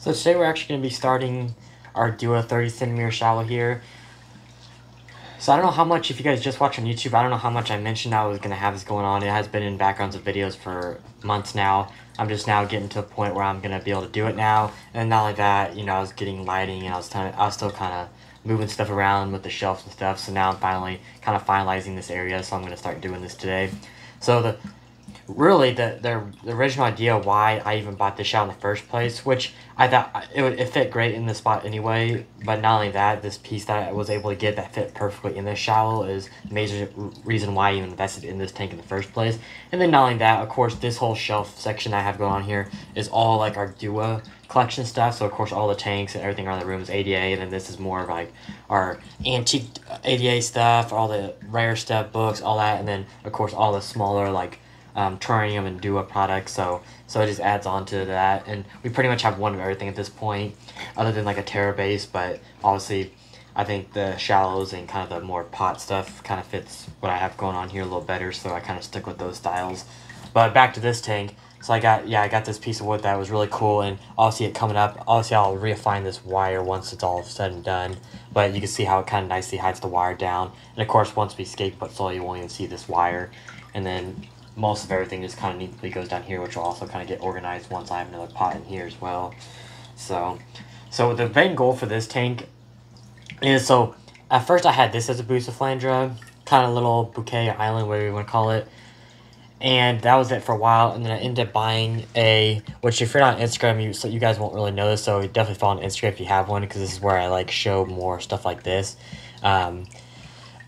So today we're actually going to be starting our DOOA 30 centimeter shallow here. So I don't know how much, if you guys just watch on YouTube, I don't know how much I mentioned I was going to have this going on. It has been in backgrounds of videos for months now. I'm just now getting to a point where I'm going to be able to do it now. And not only that, you know, I was getting lighting and I was, kind, I was still kind of moving stuff around with the shelves and stuff. So now I'm finally kind of finalizing this area. So I'm going to start doing this today. So the really the, the, the original idea why I even bought this shot in the first place, which I thought it would it fit great in the spot anyway. But not only that, this piece that I was able to get that fit perfectly in this shallow is major reason why I even invested in this tank in the first place. And then not only that, of course, this whole shelf section I have going on here is all like our DOOA collection stuff. So of course all the tanks and everything around the room is ADA, and then this is more of like our antique ADA stuff, all the rare stuff, books, all that, and then of course all the smaller like um, Terrarium and DOOA products, so so it just adds on to that. And we pretty much have one of everything at this point, other than like a Terra base, but obviously I think the shallows and kind of the more pot stuff kind of fits what I have going on here a little better, so I kind of stick with those styles. But back to this tank. So I got, yeah, I got this piece of wood that was really cool, and obviously it coming up, obviously I'll refine this wire once it's all said and done, but you can see how it kind of nicely hides the wire down, and of course once we scape but slowly you won't even see this wire, and then most of everything just kind of neatly goes down here, which will also kind of get organized once I have another pot in here as well. So, so the main goal for this tank is, so at first I had this as a Bucephalandra, kind of little bouquet island, whatever you want to call it. And that was it for a while, and then I ended up buying a, which if you're not on Instagram, you so you guys won't really know this, so definitely follow on Instagram if you have one, because this is where I like show more stuff like this. Um,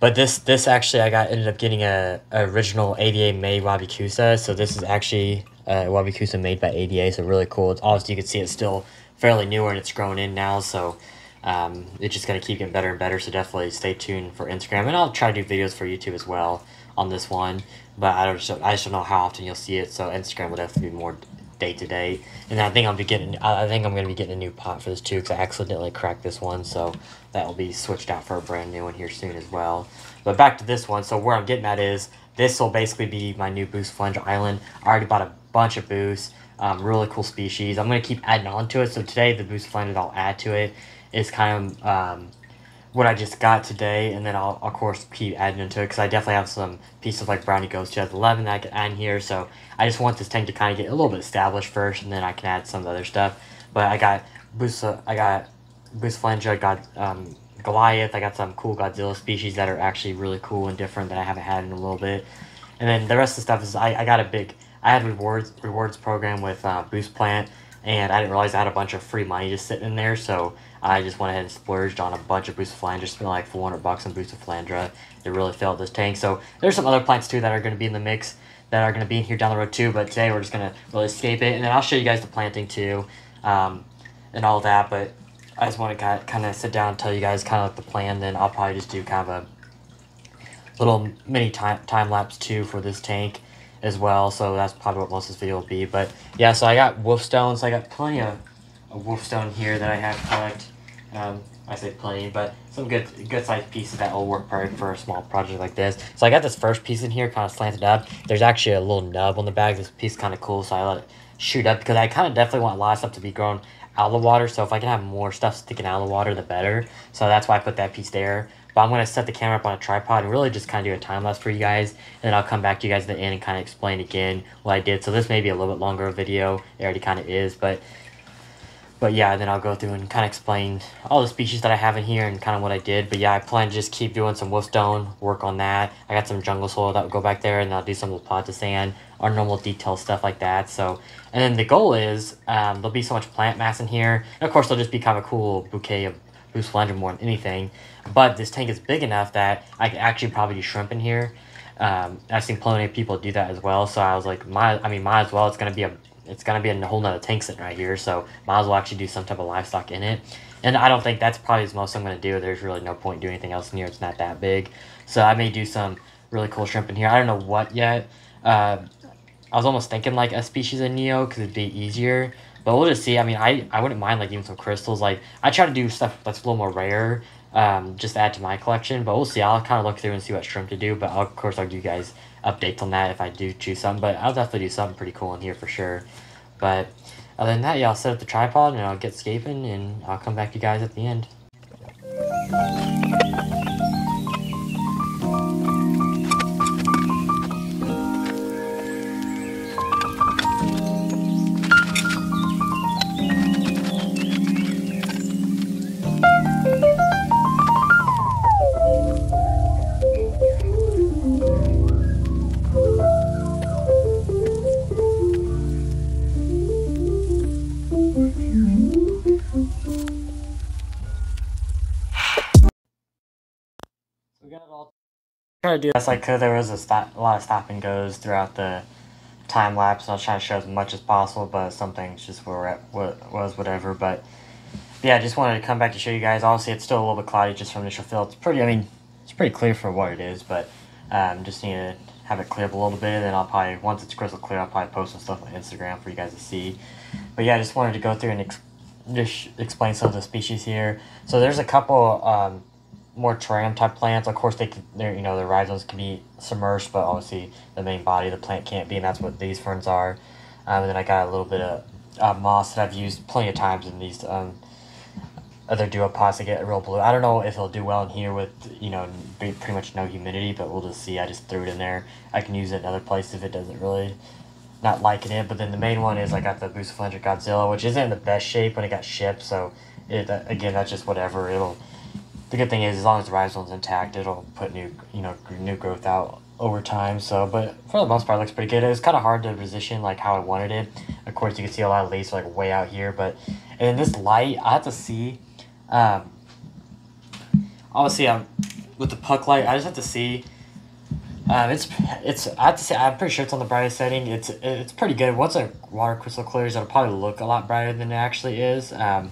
but this this actually I got ended up getting a, a original ADA made Wabikusa. So this is actually a Wabikusa made by ADA. So really cool. It's obviously you can see it's still fairly newer and it's grown in now. So um, it's just gonna keep getting better and better. So definitely stay tuned for Instagram and I'll try to do videos for YouTube as well on this one. But I don't I just don't know how often you'll see it. So Instagram will definitely be more day to day. And I think I'll be getting I think I'm gonna be getting a new pot for this too because I accidentally cracked this one. So that will be switched out for a brand new one here soon as well. But back to this one. So where I'm getting at is this will basically be my new Bucephalandra Island. I already bought a bunch of Buces. Um, really cool species. I'm to keep adding on to it. So today the Bucephalandra I'll add to it is kind of um, what I just got today. And then I'll, of course, keep adding into it because I definitely have some pieces like Brownie Ghost 2011 that I can add in here. So I just want this tank to kind of get a little bit established first and then I can add some other stuff. But I got Buce, I got Bucephalandra, I got um, Goliath. I got some cool Godzilla species that are actually really cool and different that I haven't had in a little bit. And then the rest of the stuff is I, I got a big I had rewards rewards program with uh, Buce Plant and I didn't realize I had a bunch of free money just sitting in there so I just went ahead and splurged on a bunch of Bucephalandra, spent like 400 bucks on Bucephalandra. It really filled this tank. So there's some other plants too that are going to be in the mix that are going to be in here down the road too, but today we're just going to really scape it. And then I'll show you guys the planting too um, and all that, but I just want to kind of sit down and tell you guys kind of like the plan. Then I'll probably just do kind of a little mini time time lapse too for this tank as well. So that's probably what most of this video will be. But yeah, so I got wolfstone. So I got plenty of, of wolfstone here that I have collect. Um, I say plenty, but some good good sized pieces that will work perfect for a small project like this. So I got this first piece in here kind of slanted up. There's actually a little nub on the bag. This piece kind of cool, so I let it shoot up because I kind of definitely want a lot of stuff to be grown out of the water. So if I can have more stuff sticking out of the water, the better. So that's why I put that piece there. But I'm going to set the camera up on a tripod and really just kind of do a time lapse for you guys. And then I'll come back to you guys at the end and kind of explain again what I did. So this may be a little bit longer video. It already kind of is. But but yeah, then I'll go through and kind of explain all the species that I have in here and kind of what I did. But yeah, I plan to just keep doing some wolfstone, work on that. I got some jungle soil that will go back there and I'll do some of sand, our normal detail stuff like that. So, and then the goal is um, there'll be so much plant mass in here. And of course, there'll just be kind of a cool bouquet of Bucephalandra more than anything. But this tank is big enough that I can actually probably do shrimp in here. Um, I've seen plenty of people do that as well. So I was like, my, I mean, might as well. It's to be a it's to be a whole nother tank sitting right here, so might as well actually do some type of livestock in it. And I don't think that's probably the most I'm to do. There's really no point doing anything else in here. It's not that big. So I may do some really cool shrimp in here. I don't know what yet. Uh, I was almost thinking like a species of Neo because it'd be easier. But we'll just see. I mean, I, I wouldn't mind like even some crystals. Like I try to do stuff that's a little more rare um, just add to my collection. But we'll see. I'll kind of look through and see what shrimp to do. But I'll, of course, I'll give you guys updates on that if I do choose something. But I'll definitely do something pretty cool in here for sure. But other than that, yeah, I'll set up the tripod and I'll get scaping and I'll come back to you guys at the end. Try to do as I could. There was a, a lot of stop and goes throughout the time lapse. I was trying to show as much as possible, but some things just were what was whatever. But yeah, I just wanted to come back to show you guys. Obviously, it's still a little bit cloudy just from initial fill. It's pretty. I mean, it's pretty clear for what it is, but um, just need to have it clear up a little bit. And then I'll probably once it's crystal clear, I'll probably post some stuff on Instagram for you guys to see. But yeah, I just wanted to go through and just explain some of the species here. So there's a couple. Um, more terrarium type plants. Of course, they could, they're, you know, the rhizomes can be submerged, but obviously the main body of the plant can't be, and that's what these ferns are. Um, and then I got a little bit of uh, moss that I've used plenty of times in these um, other duopods to get a real blue. I don't know if it'll do well in here with, you know, pretty much no humidity, but we'll just see. I just threw it in there. I can use it in other places if it doesn't really not liking it. But then the main one is I got the Bucephalandra Godzilla, which isn't in the best shape when it got shipped. So, it, again, that's just whatever. It'll the good thing is as long as the rhizome's intact, it'll put new you know new growth out over time. So, but for the most part, it looks pretty good. It was kind of hard to position like how I wanted it. Of course, you can see a lot of leaves like way out here, but in this light, I have to see. Um, obviously, I'm with the puck light. I just have to see. Um, it's it's I have to say I'm pretty sure it's on the brightest setting. It's it's pretty good. Once the water crystal clears, it'll probably look a lot brighter than it actually is. Um,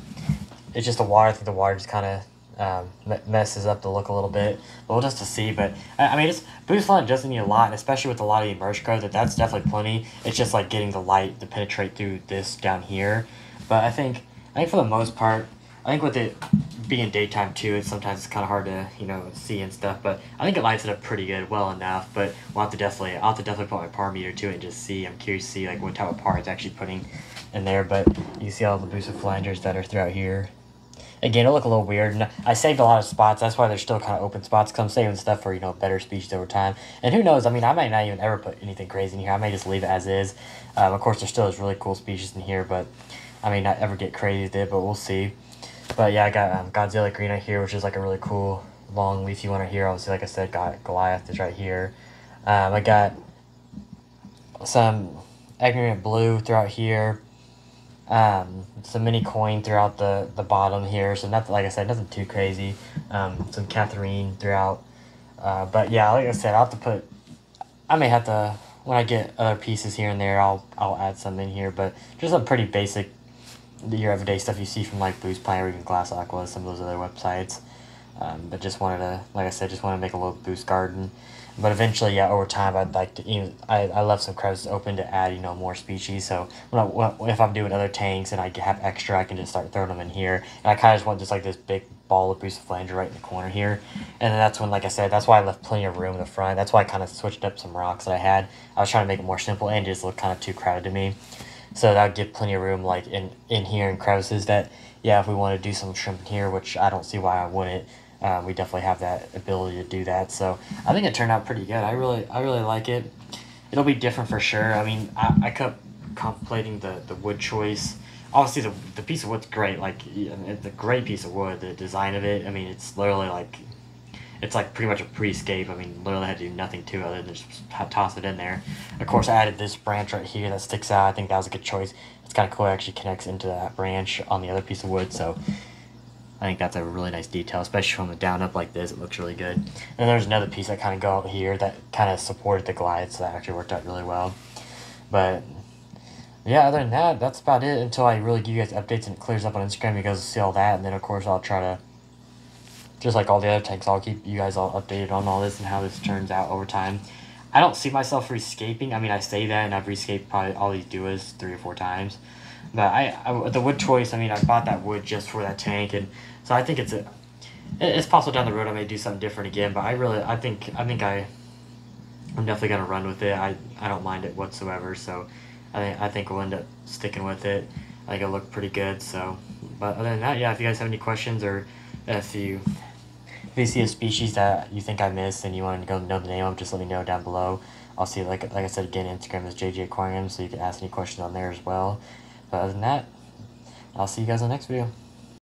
it's just the water. I think the water just kind of um, messes up the look a little bit. But we'll just to see. But I, I mean, it's Buce light doesn't need a lot, especially with a lot of emerge growth, that that's definitely plenty. It's just like getting the light to penetrate through this down here. But I think I think for the most part, I think with it being daytime too, it's sometimes it's kind of hard to you know see and stuff. But I think it lights it up pretty good, well enough. But we'll have to definitely I'll have to definitely put my par meter to it and just see. I'm curious to see like what type of par it's actually putting in there. But you see all the Bucephalandras that are throughout here. Again, it'll look a little weird. I saved a lot of spots. That's why there's still kind of open spots. Cause I'm saving stuff for, you know, better species over time. And who knows? I mean, I might not even ever put anything crazy in here. I may just leave it as is. Um, of course, there still is really cool species in here, but I may not ever get crazy with it, but we'll see. But yeah, I got um, Godzilla green right here, which is like a really cool long leafy one right here. Obviously, like I said, got Goliath is right here. Um, I got some ignorant blue throughout here um, some mini coin throughout the, the bottom here. So nothing, like I said, nothing too crazy. Um, some Catherine throughout. Uh, but yeah, like I said, I'll have to put, I may have to, when I get other pieces here and there, I'll, I'll add some in here. But just some pretty basic, your everyday stuff you see from like Buce Plant or even Glass Aqua, some of those other websites. Um, but just wanted to, like I said, just want to make a little Buce garden. But eventually, yeah, over time, I'd like to, you know, I, I left some crevices open to add, you know, more species. So when I, if I'm doing other tanks and I have extra, I can just start throwing them in here. And I kind of just want just like this big ball of Bucephalandra right in the corner here. And then that's when, like I said, that's why I left plenty of room in the front. That's why I kind of switched up some rocks that I had. I was trying to make it more simple and just look kind of too crowded to me. So that would give plenty of room like in, in here in crevices that, yeah, if we want to do some shrimp in here, which I don't see why I wouldn't, um, we definitely have that ability to do that. So I think it turned out pretty good. I really, I really like it. It'll be different for sure. I mean, I, I kept contemplating the, the wood choice. Obviously, the, the piece of wood's great. Like, it's a great piece of wood. The design of it, I mean, it's literally like, it's like pretty much a pre-scape. I mean, literally had to do nothing to it other than just toss it in there. Of course, I added this branch right here that sticks out. I think that was a good choice. It's kind of cool. It actually connects into that branch on the other piece of wood. So I think that's a really nice detail, especially from the down up like this. It looks really good. And then there's another piece that kind of go out here that kind of supported the glide, so that actually worked out really well. But yeah, other than that, that's about it until I really give you guys updates and it clears up on Instagram. You guys will see all that, and then of course I'll try to, just like all the other tanks, I'll keep you guys all updated on all this and how this turns out over time. I don't see myself rescaping. I mean, I say that, and I've rescaped probably all these duos three or four times. But I, I, the wood choice. I mean, I bought that wood just for that tank, and so I think it's a. It's possible down the road I may do something different again, but I really, I think, I think I. I'm definitely gonna run with it. I, I don't mind it whatsoever. So, I think I think we'll end up sticking with it. like it looked pretty good. So, but other than that, yeah, if you guys have any questions or if you if you see a species that you think I missed and you want to go know the name of, just let me know down below. I'll see like like I said again, Instagram is JJ Aquarium, so you can ask any questions on there as well. But other than that, I'll see you guys in the next video.